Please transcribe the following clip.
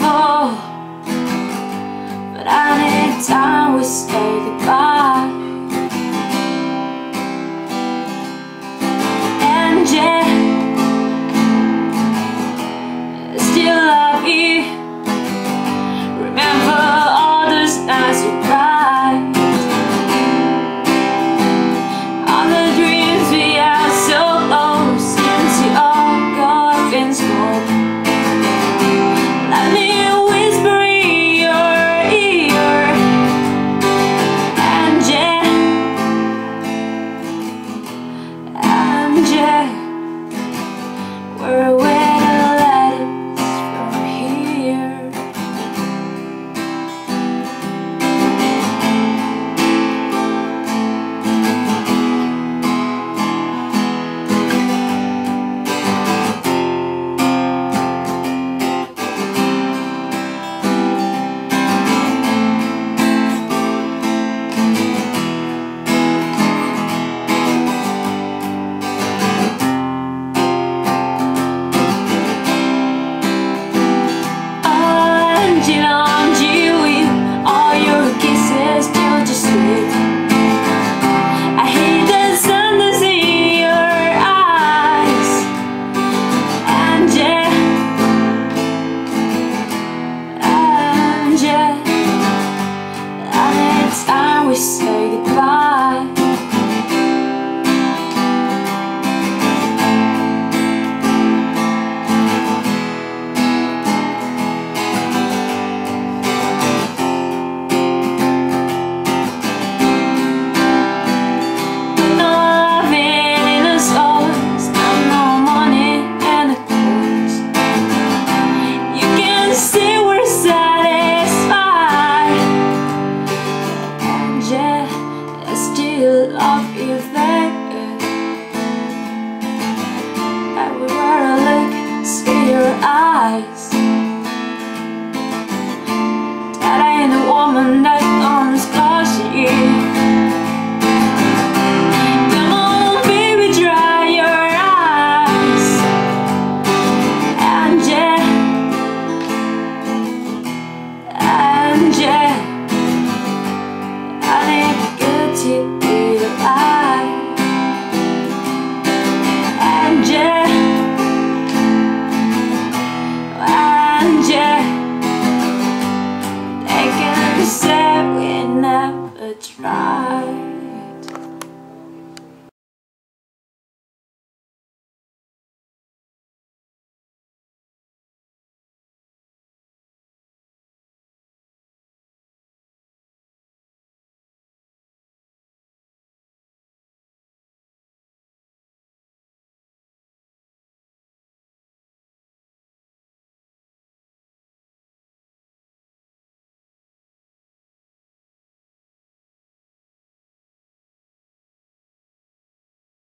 fall But I need time we stay goodbye. sleep. if they Everywhere I look, see your eyes. try.